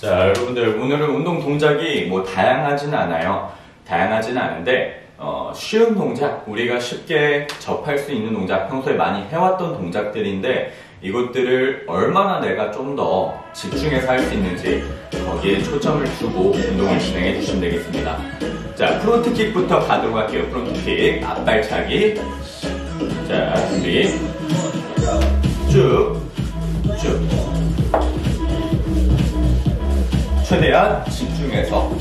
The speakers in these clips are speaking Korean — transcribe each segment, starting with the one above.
자, 여러분들 오늘은 운동 동작이 뭐 다양하진 않아요. 다양하진 않은데 어, 쉬운 동작, 우리가 쉽게 접할 수 있는 동작, 평소에 많이 해왔던 동작들인데 이것들을 얼마나 내가 좀 더 집중해서 할 수 있는지 거기에 초점을 두고 운동을 진행해 주시면 되겠습니다. 자, 프론트킥부터 가도록 할게요. 프론트킥, 앞발차기. 자, 준비. 쭉, 쭉. 최대한 집중해서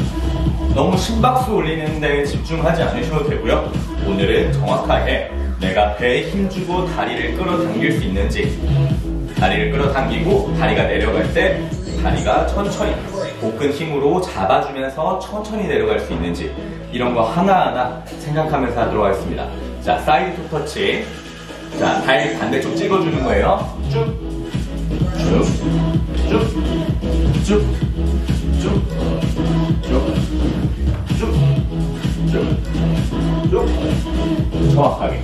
너무 심박수 올리는 데 집중하지 않으셔도 되고요. 오늘은 정확하게 내가 배에 힘주고 다리를 끌어당길 수 있는지 다리를 끌어당기고 다리가 내려갈 때 다리가 천천히 복근 힘으로 잡아주면서 천천히 내려갈 수 있는지 이런 거 하나하나 생각하면서 하도록 하겠습니다. 자, side toe touch. 자, 다리 반대쪽 찍어주는 거예요. 쭉, 쭉, 쭉, 쭉, 쭉, 쭉, 쭉, 쭉, 쭉. 정확하게.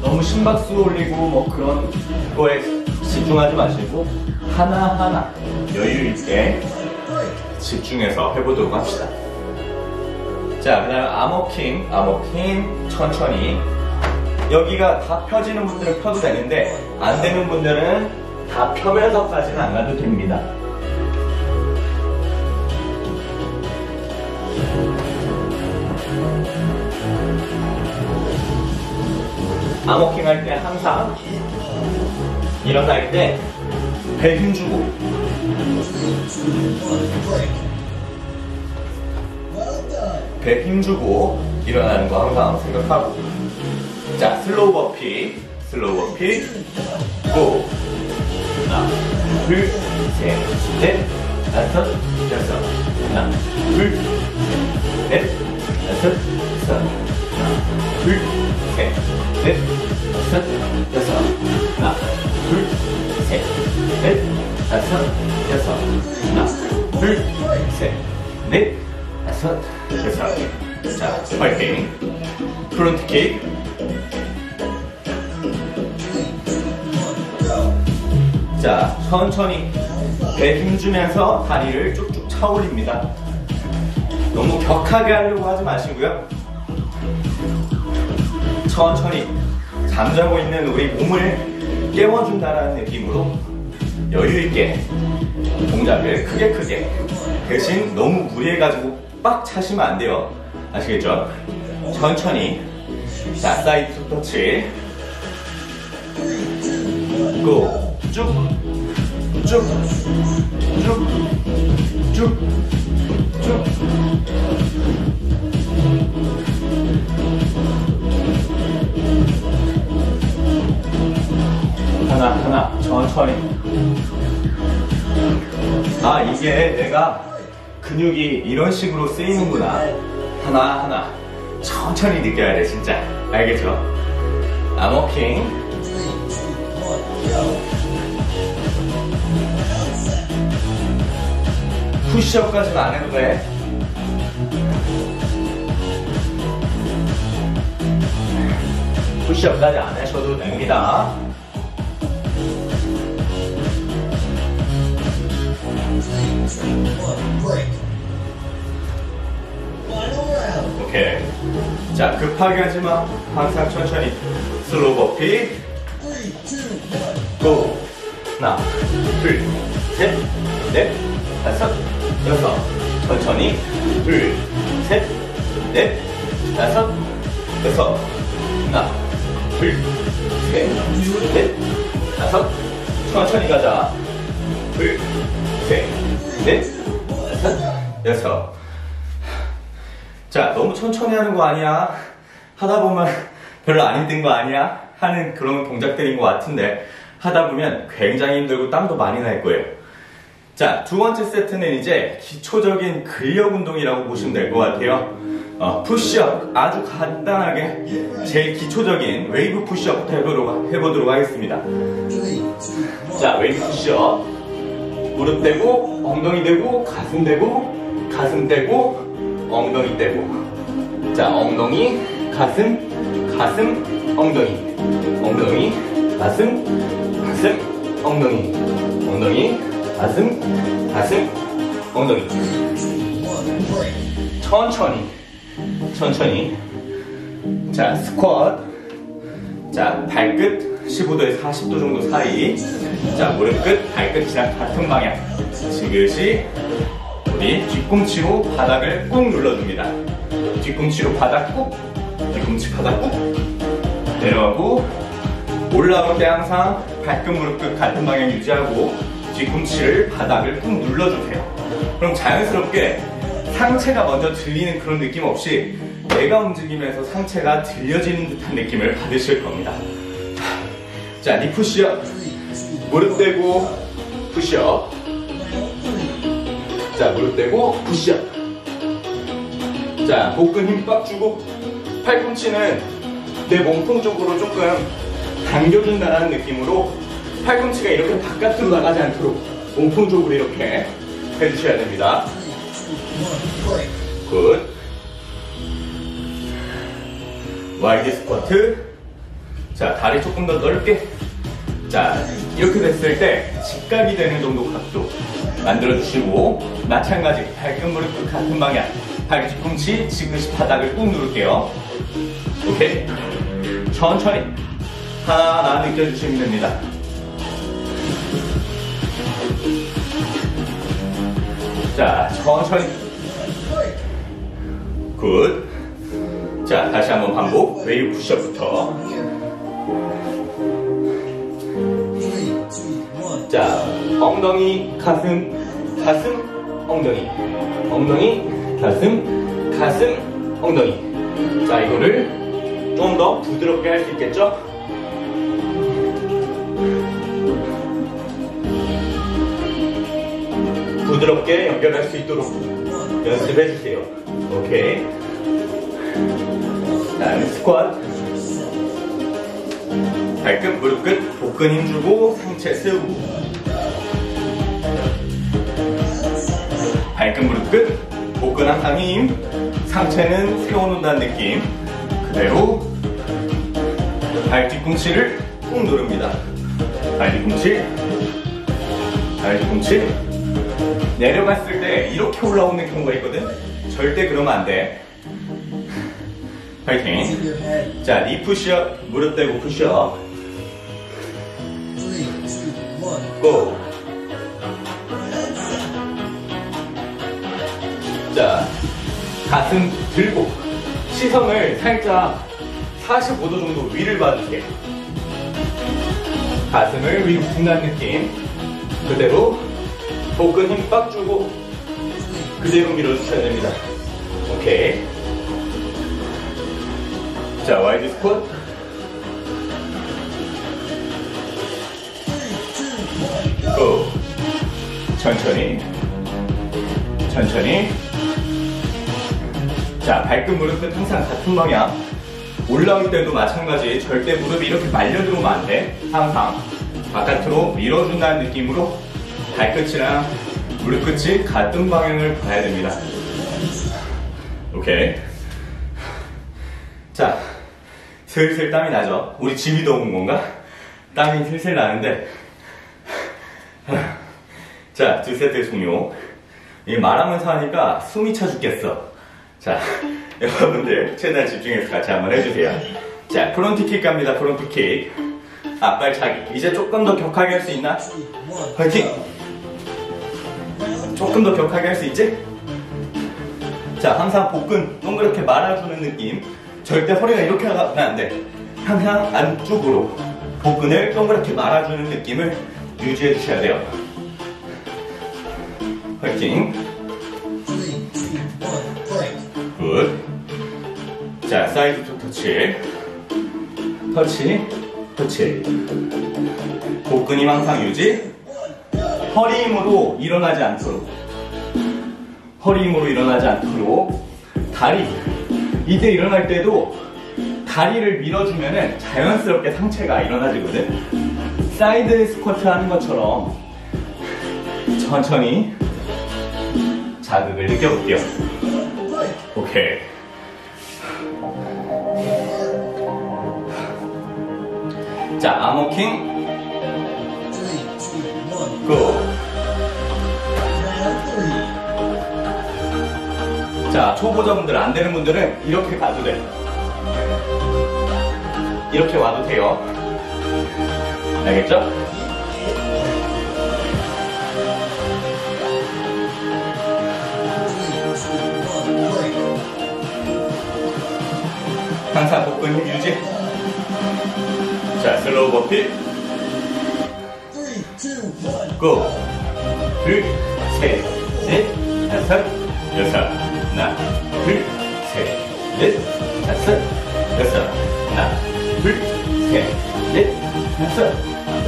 너무 심박수 올리고 뭐 그런 거에 집중하지 마시고 하나하나 여유 있게 집중해서 해보도록 합시다. 자, 그 다음 아머킹, 아머킹 천천히 여기가 다 펴지는 분들은 펴도 되는데 안 되는 분들은 다 펴면서까지는 안 가도 됩니다. 아머킹 할 때 항상 일어날 때 배 힘주고. 배 힘주고 일어나는 거 항상 생각하고. 자 slow burpee slow burpee. Go. 하나 둘셋넷. 다섯 여섯. 하나 둘넷 다섯 여섯. 하나 둘 셋 넷 다섯 여섯 하나 둘 셋 넷 다섯 여섯 하나 둘 셋 넷 다섯 여섯. 자 파이팅. Front kick. 자, 천천히 배 힘주면서 다리를 쭉쭉 차 올립니다. 너무 격하게 하려고 하지 마시고요. 천천히 잠자고 있는 우리 몸을 깨워준다라는 느낌으로 여유있게 동작을 크게 크게 대신 너무 무리해가지고 빡 차시면 안 돼요. 아시겠죠? 천천히 자, side touch go 쭉, 쭉, 쭉, 쭉, 쭉. 하나, 하나, 천천히. 아, 이게 내가 근육이 이런 식으로 쓰이는구나. 하나, 하나. 천천히 느껴야 돼, 진짜. 알겠죠? 암워킹. 푸시업까지는 안 해도 돼. 푸시업까지 안 하셔도 됩니다. 오케이. 자, 급하게 하지 마. 항상 천천히. slow burpee. Go. 하나, 둘, 셋, 넷, 다섯, 여섯. 천천히. 둘, 셋, 넷, 다섯, 여섯. 하나, 둘, 셋, 넷, 다섯. 천천히 가자. 둘, 셋, 넷, 다섯, 여섯. 자, 너무 천천히 하는 거 아니야? 하다 보면 별로 안 힘든 거 아니야? 하는 그런 동작들인 것 같은데 하다 보면 굉장히 힘들고 땀도 많이 날 거예요. 자, 두 번째 세트는 이제 기초적인 근력 운동이라고 보시면 될 것 같아요. 어, 푸시업 아주 간단하게 제일 기초적인 웨이브 푸시업부터 해보도록, 해보도록 하겠습니다. 자, 웨이브 푸시업 무릎 대고 엉덩이 대고 가슴 대고 가슴 대고 엉덩이 떼고 자 엉덩이 가슴 가슴 엉덩이 엉덩이 가슴 가슴 엉덩이 엉덩이 가슴 가슴 엉덩이. 천천히. 천천히. 자, 스쿼트. 자, 발끝 15도에서 40도 정도 사이. 자, 무릎 끝, 발끝이랑 같은 방향. 지그시 우리 뒤꿈치로 바닥을 꾹 눌러줍니다. 뒤꿈치로 바닥 꾹, 뒤꿈치 바닥 꾹. 내려가고 올라올 때 항상 발끝 무릎 끝 같은 방향 유지하고 뒤꿈치를 바닥을 꾹 눌러주세요. 그럼 자연스럽게 상체가 먼저 들리는 그런 느낌 없이 내가 움직이면서 상체가 들려지는 듯한 느낌을 받으실 겁니다. 자, knee 푸시업. 무릎 대고 푸시업. 자, 무릎 대고 푸시업. 자, 복근 힘빡 주고 팔꿈치는 내 몸통 쪽으로 조금 당겨준다는 느낌으로 팔꿈치가 이렇게 바깥으로 나가지 않도록 몸통 쪽으로 이렇게 해주셔야 됩니다. Good. Wide 스쿼트. 자, 다리 조금 더 넓게. 자, 이렇게 됐을 때 직각이 되는 정도 각도 만들어주시고, 마찬가지 발끝 무릎 끝 같은 방향. 발 뒤꿈치 지그시 바닥을 꾹 누를게요. 오케이. 천천히 하나 느껴주시면 됩니다. 자, 천천히. Good. 자, 다시 한번 반복. 웨이브 푸시업부터. 자, 엉덩이, 가슴, 가슴, 엉덩이. 엉덩이, 가슴, 가슴, 엉덩이. 자, 이거를 좀 더 부드럽게 할 수 있겠죠? 부드럽게 연결할 수 있도록 연습해 주세요. 오케이. 다음 스쿼트. 발끝, 무릎 끝, 복근 힘주고 상체 세우고. 발끝, 무릎 끝, 복근 항상 힘, 상체는 세워놓는다는 느낌. 그대로 발 뒤꿈치를 꾹 누릅니다. 발 뒤꿈치, 발 뒤꿈치. 내려갔을 때 이렇게 올라오는 경우가 있거든? 절대 그러면 안 돼. 파이팅. 자, 니 푸시업, 무릎 대고 푸시업. 고. 자, 가슴 들고 시선을 살짝 45도 정도 위를 봐주세요. 가슴을 위로 둔다는 느낌. 그대로 복근 힘 빡 주고 그대로 밀어주셔야 됩니다. 오케이. 자, wide 스쿼트. 천천히. 천천히. 자, 발끝 무릎 끝 항상 같은 방향. 올라올 때도 마찬가지. 절대 무릎이 이렇게 말려 들어오면 안 돼. 항상 바깥으로 밀어준다는 느낌으로 발끝이랑 무릎 끝이 같은 방향을 봐야 됩니다. 오케이. 자, 슬슬 땀이 나죠? 우리 집이 더운 건가? 땀이 슬슬 나는데. 자, 두 세트 종료. 이 말하면서 하니까 숨이 차 죽겠어. 자, 여러분들 최대한 집중해서 같이 한번 해주세요. 자, 프론트킥 갑니다. 프론트킥. 앞발 차기. 이제 조금 더 격하게 할 수 있나? 화이팅! 조금 더 격하게 할 수 있지? 자, 항상 복근 동그랗게 말아주는 느낌. 절대 허리가 이렇게 하면 안 돼. 항상 안쪽으로 복근을 동그랗게 말아주는 느낌을 유지해 주셔야 돼요. 화이팅. Good. 자, side toe touch. 터치, 터치. 복근 힘 항상 유지. 허리 힘으로 일어나지 않도록. 허리 힘으로 일어나지 않도록. 다리. 이때 일어날 때도 다리를 밀어주면은 자연스럽게 상체가 일어나지거든. 사이드 스쿼트 하는 것처럼 천천히 자극을 느껴볼게요. 오케이. 자, 암호킹. 고. 자, 초보자분들 안 되는 분들은 이렇게 가도 돼. 이렇게 와도 돼요. 알겠죠? 항상 복근 힘 유지. 자, slow burpee. Go. 둘, 셋, 넷, 다섯, 여섯. 하나, 둘, 셋, 넷, 다섯, 여섯. 하나, 둘, 셋, 넷, 다섯,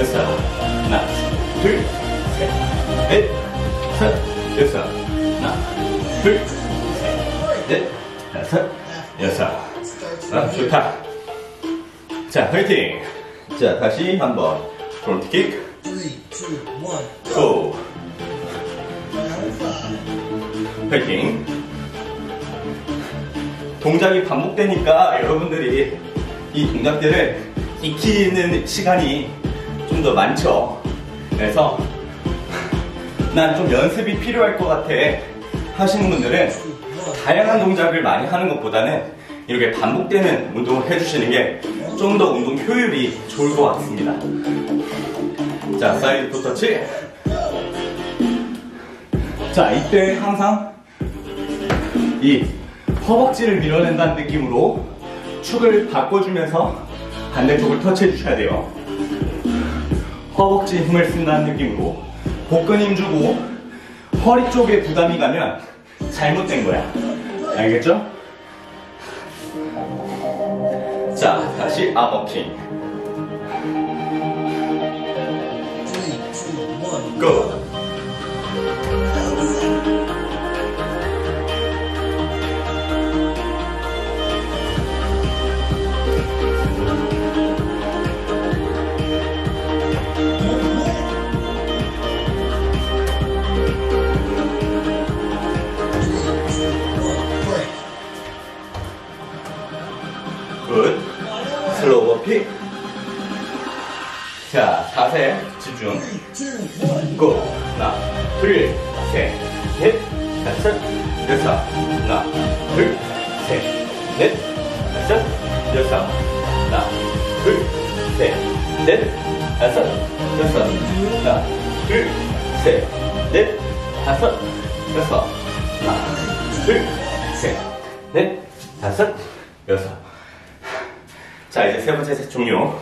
여섯. 하나, 둘, 셋, 넷, 다섯, 여섯. 하나, 둘, 셋, 넷, 다섯, 여섯. 아, 좋다. 자, 화이팅! 자, 다시 한 번. 프론트킥, 고! 화이팅! 동작이 반복되니까 여러분들이 이 동작들을 익히는 시간이 좀 더 많죠. 그래서 난 좀 연습이 필요할 것 같아 하시는 분들은 다양한 동작을 많이 하는 것보다는 이렇게 반복되는 운동을 해주시는 게 좀 더 운동 효율이 좋을 것 같습니다. 자, side toe touch. 자, 이때 항상 이 허벅지를 밀어낸다는 느낌으로 축을 바꿔주면서 반대쪽을 터치해 주셔야 돼요. 허벅지 힘을 쓴다는 느낌으로 복근 힘 주고 허리 쪽에 부담이 가면 잘못된 거야. 알겠죠? 자, 다시 arm walking. Go! Good. 자, 자세 집중. 고. 하나, 둘, 셋, 넷, 다섯, 여섯. 하나, 둘, 셋, 넷, 다섯, 여섯. 하나, 둘, 셋, 넷, 다섯, 여섯. 하나, 둘, 셋, 넷, 다섯, 여섯. 하나, 둘, 셋, 넷, 다섯, 여섯. 자, 이제 세 번째 세트 종료.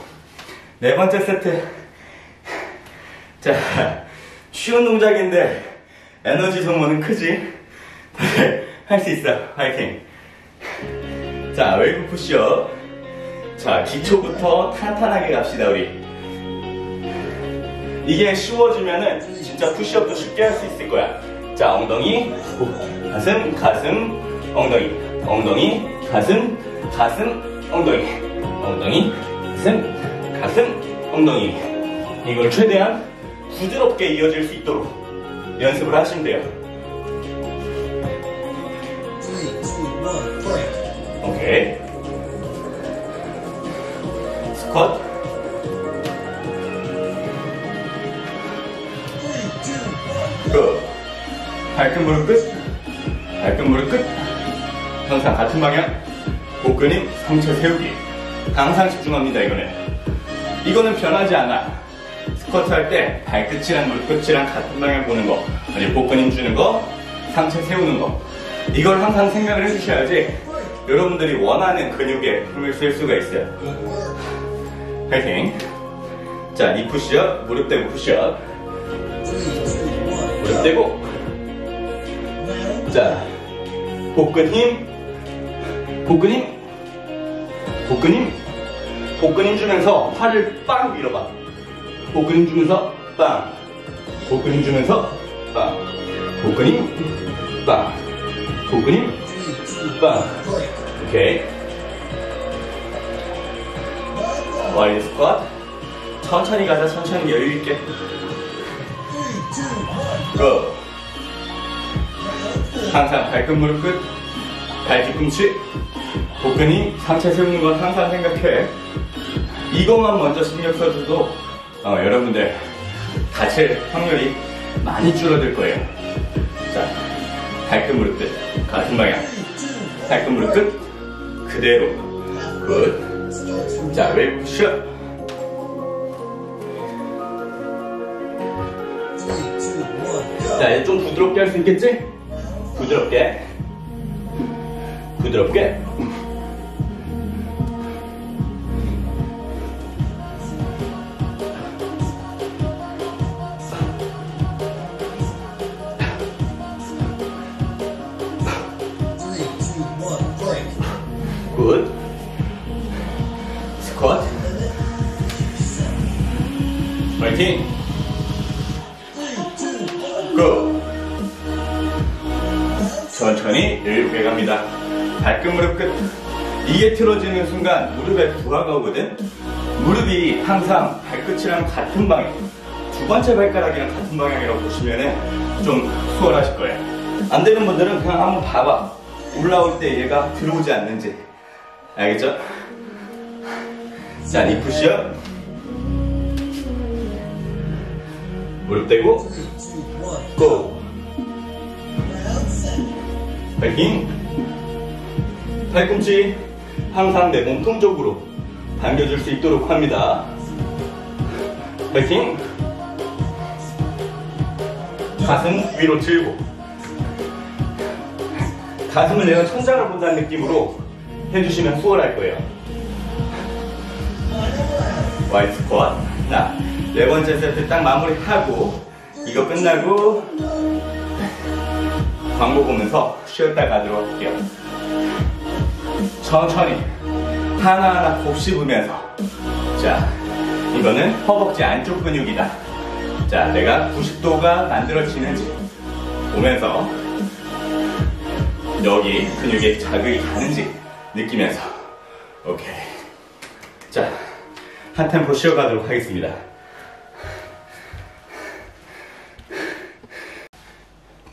네 번째 세트. 자, 쉬운 동작인데 에너지 소모는 크지? 할 수 있어. 화이팅. 자, 웨이브 푸시업. 자, 기초부터 탄탄하게 갑시다, 우리. 이게 쉬워지면은 진짜 푸시업도 쉽게 할 수 있을 거야. 자, 엉덩이, 가슴, 가슴, 엉덩이, 엉덩이, 가슴, 가슴, 엉덩이, 엉덩이, 가슴, 가슴, 엉덩이. 이걸 최대한 부드럽게 이어질 수 있도록 연습을 하시면 돼요. 오케이. 스쿼트. 그 발끝 무릎 끝. 발끝 무릎 끝. 항상 같은 방향. 복근이 상체 세우기. 항상 집중합니다, 이거는. 이거는 변하지 않아. 스쿼트 할 때 발끝이랑 무릎끝이랑 같은 방향 보는 거. 복근 힘 주는 거. 상체 세우는 거. 이걸 항상 생각을 해주셔야지 여러분들이 원하는 근육에 힘을 쓸 수가 있어요. 파이팅. 자, 니 푸시업, 무릎 대고 푸시업. 무릎 대고. 자, 복근 힘. 복근 힘. 복근 힘. 복근 힘 주면서 팔을 빵 밀어봐. 힘 주면서 빵. 힘 주면서 빵. 힘. 빵. 힘. 빵. 오케이. Wide 스쿼트. 천천히 가자, 천천히 여유 있게. Go. 항상 발끝 무릎 끝. 발 뒤꿈치. 복근이 상체 세우는 건 항상 생각해. 이것만 먼저 신경 써줘도 어, 여러분들 다칠 확률이 많이 줄어들 거예요. 자, 발끝 무릎 끝. 같은 방향. 발끝 무릎 끝 그대로 굿 자 웨이브 푸시업 자 이제 좀 부드럽게 할 수 있겠지? 부드럽게 부드럽게 항상 발끝이랑 같은 방향 두 번째 발가락이랑 같은 방향이라고 보시면은 좀 수월하실 거예요. 안 되는 분들은 그냥 한번 봐봐. 올라올 때 얘가 들어오지 않는지. 알겠죠? 자, 리푸시업 무릎 대고. 고. 파이팅. 팔꿈치 항상 내 몸통 쪽으로 당겨줄 수 있도록 합니다 파이팅. 가슴 위로 들고. 가슴을 내가 천장을 본다는 느낌으로 해주시면 수월할 거예요. 와이트 스쿼트 자, 네 번째 세트 딱 마무리하고 이거 끝나고 광고 보면서 쉬었다 가도록 할게요. 천천히 하나하나 곱씹으면서. 자 이거는 허벅지 안쪽 근육이다. 자 내가 90도가 만들어지는지 보면서 여기 근육에 자극이 가는지 느끼면서. 오케이. 자 한 템포 쉬어가도록 하겠습니다.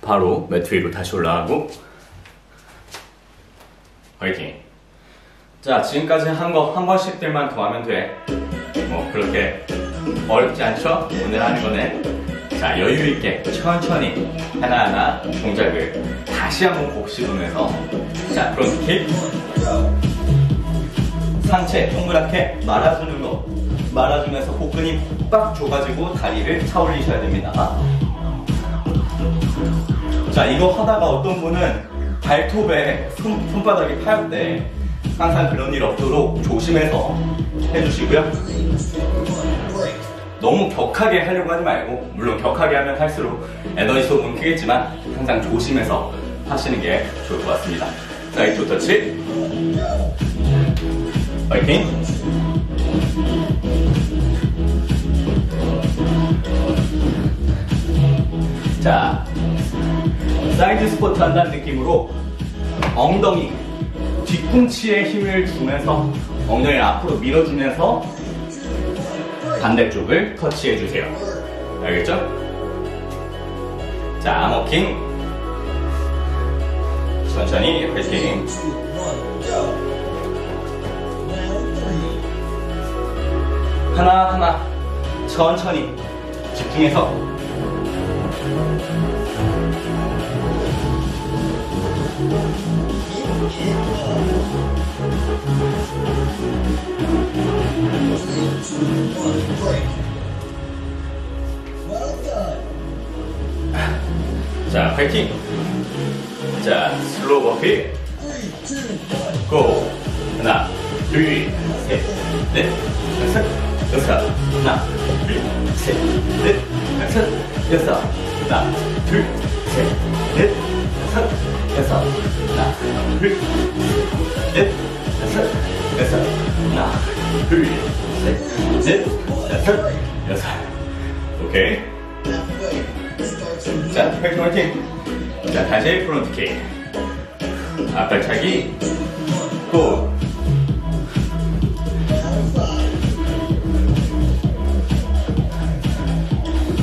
바로 매트 위로 다시 올라가고. 화이팅. 자 지금까지 한 거 한 번씩들만 더 하면 돼 뭐 그렇게 어렵지 않죠? 오늘 하는 거는 자 여유 있게 천천히 하나하나 동작을 다시 한번 곱씹으면서. 자 front kick 상체 동그랗게 말아주는 거 말아주면서 복근이 빡 줘가지고 다리를 차 올리셔야 됩니다. 자 이거 하다가 어떤 분은 발톱에 손, 손바닥이 파였대. 항상 그런 일 없도록 조심해서 해주시고요. 너무 격하게 하려고 하지 말고 물론 격하게 하면 할수록 에너지 소모는 크겠지만 항상 조심해서 하시는 게 좋을 것 같습니다. toe touch. 파이팅! 자 side squat 한다는 느낌으로 엉덩이 뒤꿈치에 힘을 주면서 엉덩이를 앞으로 밀어주면서 반대쪽을 터치해 주세요. 알겠죠? 자, arm walking. 천천히 패팅. 하나하나 천천히 집중해서 자, 파이팅! 자, slow burpee. Go! 하나, 둘, 셋, 넷, 다섯, 여섯. 하나, 둘, 셋, 넷, 다섯, 여섯. 하나, 둘, 셋, 넷, 다섯, 여섯. 하나, 둘, 넷, 다섯, 여섯. 하나, 둘, 셋, 넷, 다섯, 여섯. 오케이. 자, 팩트 화이팅! 자, 다시 front kick. 앞발차기. Go!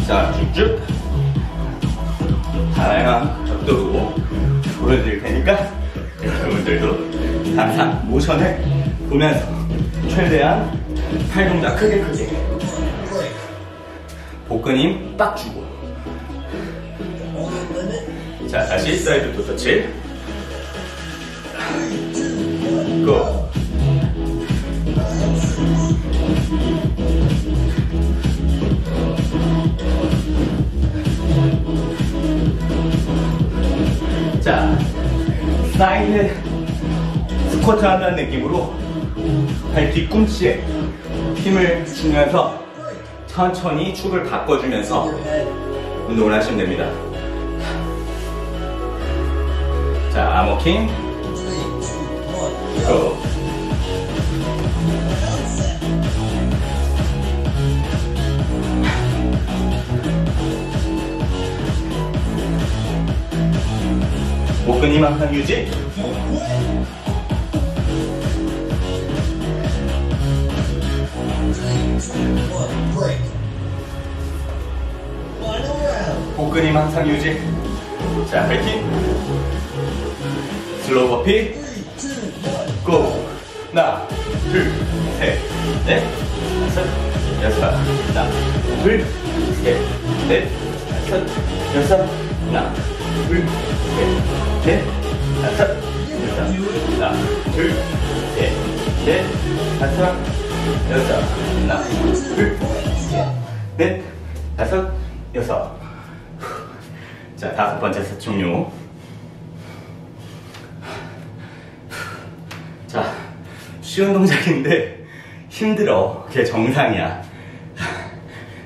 자, 쭉쭉. 다양한 각도로 보여드릴 테니까 여러분들도 항상 모션을 보면서 최대한 팔 동작 크게 크게 복근 힘빡 주고 자 다시 사이드 투 터치 고. side squat 한다는 느낌으로 발 뒤꿈치에 힘을 주면서 천천히 축을 바꿔주면서 운동을 하시면 됩니다. 자, arm walking. Go. 목근 힘 항상 유지. 복근 힘 항상 유지. 자, 파이팅. 슬로우 버피. 고. 하나, 둘, 셋, 넷, 다섯, 여섯. 하나, 둘, 셋, 넷, 다섯, 여섯. 하나, 다섯, 여섯. 다섯, 번째 세 종류. 자, 쉬운 동작인데 힘들어. 그게 정상이야.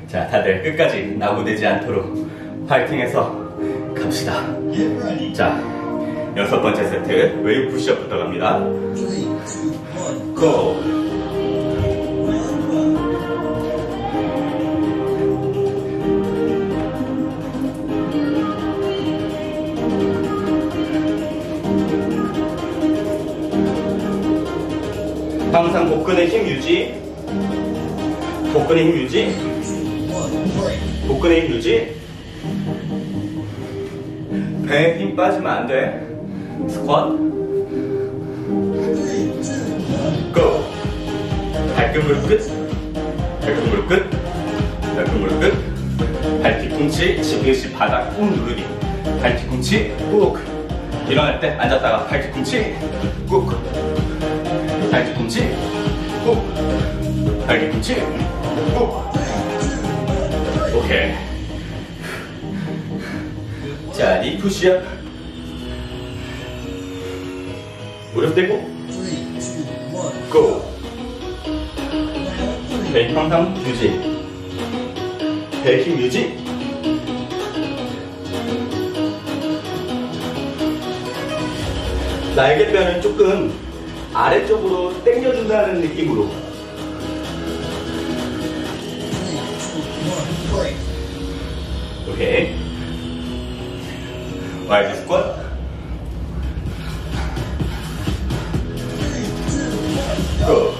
자, 다들 끝까지 나고되지 않도록 파이팅해서 갑시다. 자, 여섯 번째 세트 웨이브 푸시업부터 갑니다. 고! 항상 복근의 힘 유지. 복근의 힘 유지. 복근의 힘 유지. 배에 힘 빠지면 안 돼. 스쿼트. 고. 발끝 무릎 끝. 발끝 무릎 끝. 발끝 무릎 끝. 발 뒤꿈치 지그시 바닥 꾹 누르기. 발 뒤꿈치 꾹. 일어날 때 앉았다가 발 뒤꿈치 꾹. 발 뒤꿈치 꾹. 발 뒤꿈치 꾹. 오케이. 자, 니 푸시업. 무릎 대고 고. 배 항상 유지. 배힘 유지. 날개뼈는 조금 아래쪽으로 당겨준다는 느낌으로. 오케이. Wide squat. Go.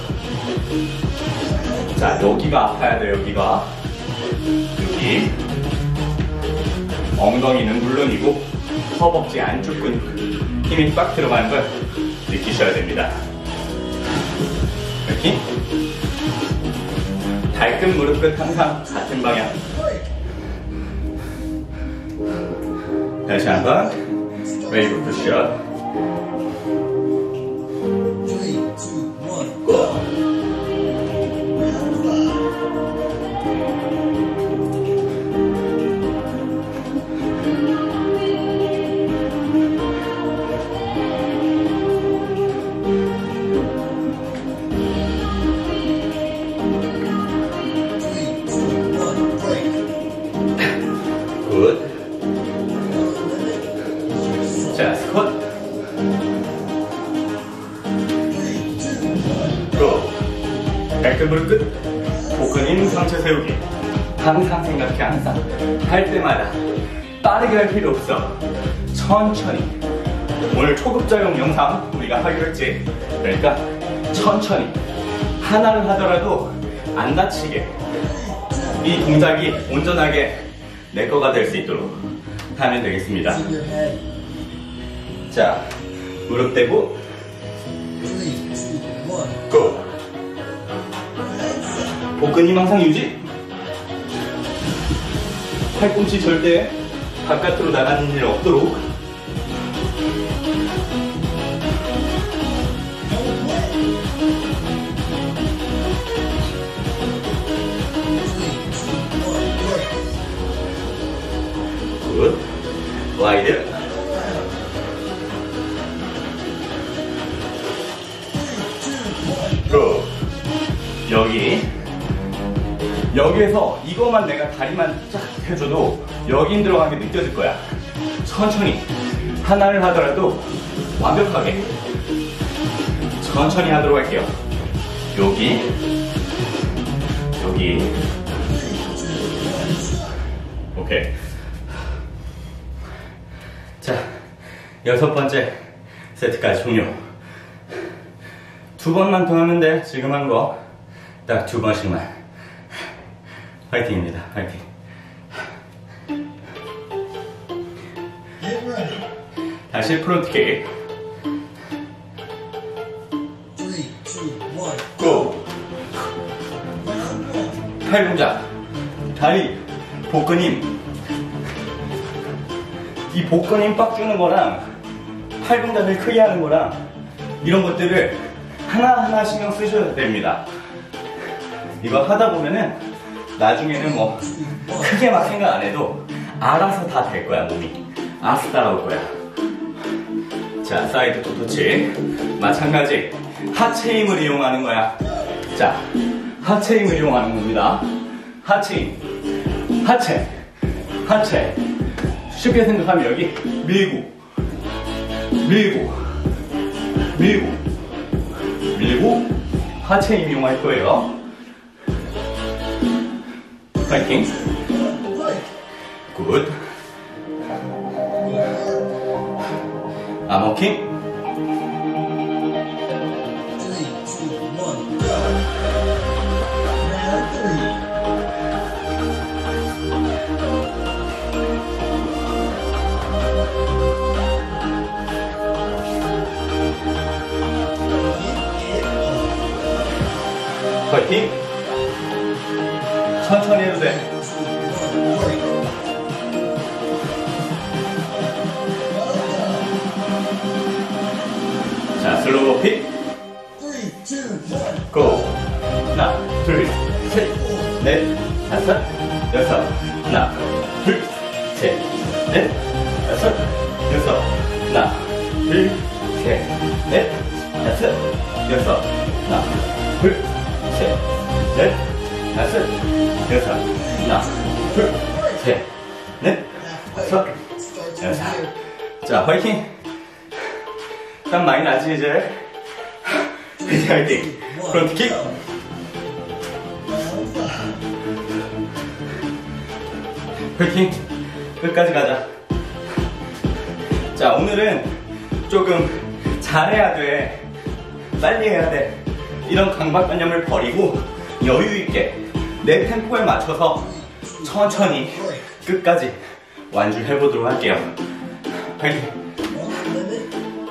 자, 여기가 아파야 돼, 여기가. 여기. 엉덩이는 물론이고, 허벅지 안쪽 근육, 힘이 빡 들어가는 걸 느끼셔야 됩니다. 이렇게. 발끝, 무릎 끝 항상 같은 방향. 다시 한번. Wave push-up. Go. 무릎 끝. 복근 힘 상체 세우기. 항상 생각해, 항상. 할 때마다. 빠르게 할 필요 없어. 천천히. 오늘 초급자용 영상 우리가 하기로 했지. 그러니까 천천히. 하나를 하더라도 안 다치게. 이 동작이 온전하게 내 거가 될 수 있도록 하면 되겠습니다. 자, 무릎 대고 고. 복근힘 항상 유지. 팔꿈치 절대 바깥으로 나가는 일 없도록. Good. Wide. 여기에서 이것만 내가 다리만 쫙 해줘도 여기 들어가게 느껴질 거야. 천천히. 하나를 하더라도 완벽하게. 천천히 하도록 할게요. 여기. 여기. 오케이. 자, 여섯 번째 세트까지 종료. 두 번만 더 하면 돼. 지금 한 거. 딱 두 번씩만. 화이팅입니다. 화이팅. Get ready. 다시 프론트 킥. Three, two, one. 고! Round one. 팔 동작. 다리, 복근 힘. 이 복근 힘빡 주는 거랑 팔 동작을 크게 하는 거랑 이런 것들을 하나하나 신경 쓰셔야 됩니다. 이거 하다 보면은 나중에는 뭐 크게 막 생각 안 해도 알아서 다 될 거야, 몸이. 알아서 따라올 거야. 자, side toe touch. 마찬가지. 하체 힘을 이용하는 거야. 자, 하체 힘을 이용하는 겁니다. 하체 힘. 하체. 하체. 쉽게 생각하면 여기 밀고, 밀고, 밀고, 밀고, 하체 힘 이용할 거예요. 파이팅. 굿. 암호킹. Three, two, one. Round three. 파이 여섯. 하나, 둘, 셋, 넷, 다섯, 여섯. 하나, 둘, 셋, 넷, 다섯, 여섯. 하나, 둘, 셋, 넷, 다섯, 여섯. 하나, 둘, 셋, 넷, 다섯, 여섯. 자, 화이팅! 땀 많이 나지, 이제? 이제 화이팅! 프론트 킥! 화이팅! 끝까지 가자. 자, 오늘은 조금 잘해야 돼. 빨리 해야 돼. 이런 강박관념을 버리고 여유있게 내 템포에 맞춰서 천천히 끝까지 완주를 해보도록 할게요. 화이팅!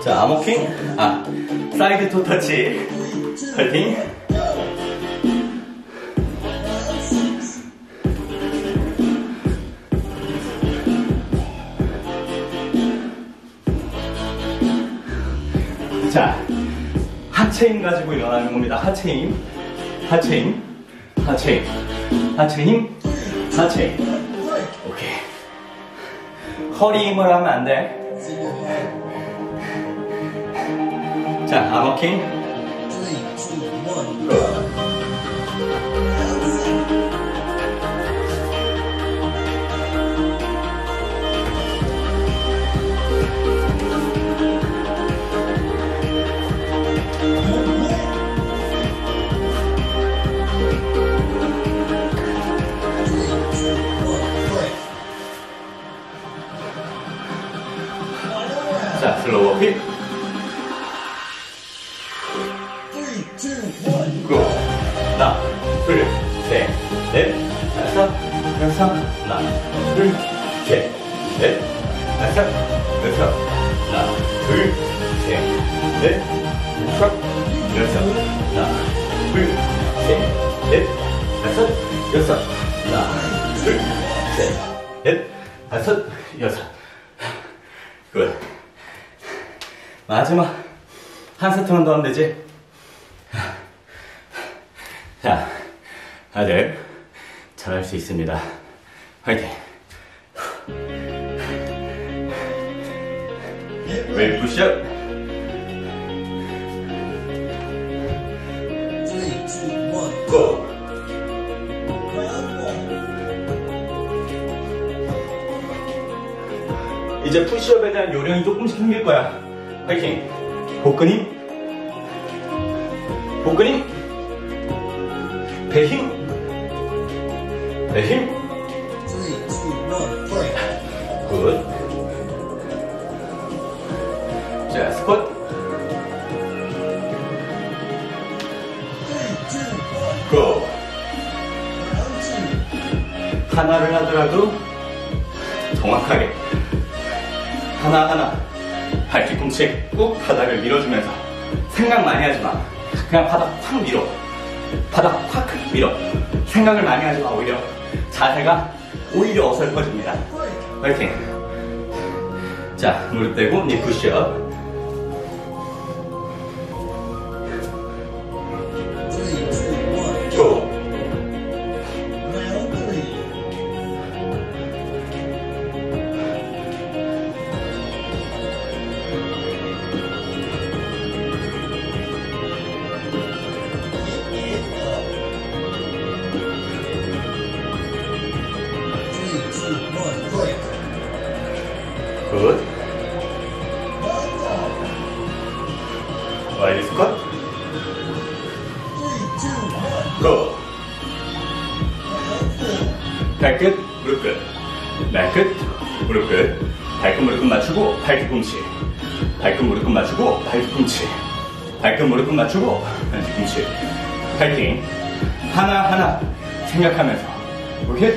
자, arm walking. 아, side toe touch. 화이팅! 하체 힘 가지고 일어나는 겁니다. 하체 힘. 하체 힘. 하체 힘. 하체 힘. 하체 힘. Break. 오케이. 허리 힘을 하면 안 돼. 자, 암호킹. 웨이트 푸시업. 고. One. 이제 푸시업에 대한 요령이 조금씩 생길 거야. 파이팅. 복근 힘. 복근 힘. 배 힘. 배 힘. 하나를 하더라도 정확하게 하나하나 발 뒤꿈치 꾹 바닥을 밀어주면서 생각 많이 하지 마. 그냥 바닥 확 밀어. 바닥 확 밀어. 생각을 많이 하지 마, 오히려. 자세가 오히려 어설퍼집니다. 파이팅. 자, 무릎 대고 니 푸시업. 무릎 끝 맞추고 발 뒤꿈치. 파이팅. 하나하나 생각하면서. 오케이?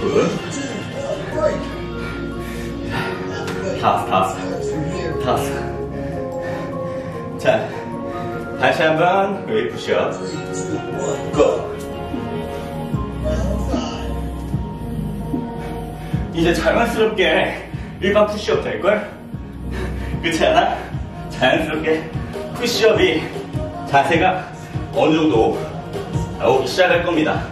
Good. Two, one. Break. 다 왔어, 다 왔어. From here. 다 왔어. 자, 다시 한번 wave push-up. Go. 이제 자연스럽게 일반 푸시업 될걸? 그렇지 않아? 자연스럽게 푸시업이 자세가 어느 정도 나오기 시작할 겁니다.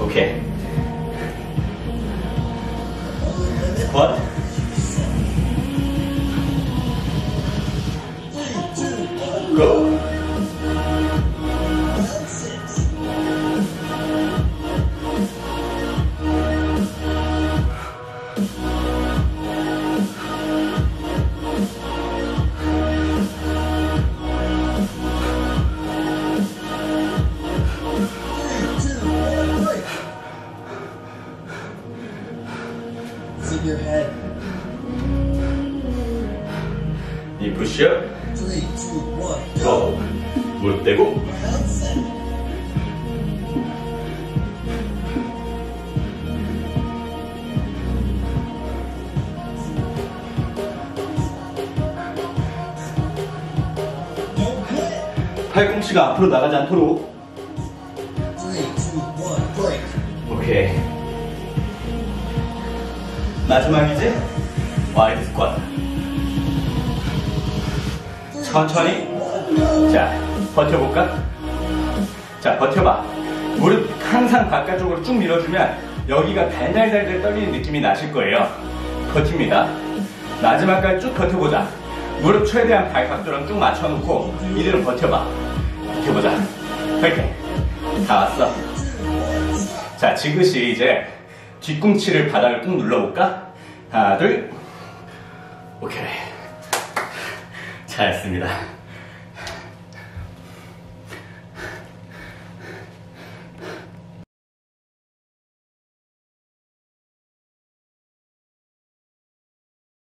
오케이. 스쿼트. 고. 팔꿈치가 앞으로 나가지 않도록. 오케이. 마지막이지? Wide squat. 천천히. 자, 버텨볼까? 자, 버텨봐. 무릎 항상 바깥쪽으로 쭉 밀어주면 여기가 달달달달 떨리는 느낌이 나실 거예요. 버팁니다. 마지막까지 쭉 버텨보자. 무릎 최대한 발 각도랑 쭉 맞춰놓고 이대로 버텨봐. 버텨보자. 파이팅. 다 왔어. 자, 지그시 이제 뒤꿈치를 바닥을 꾹 눌러볼까? 하나, 둘. 오케이. 잘했습니다.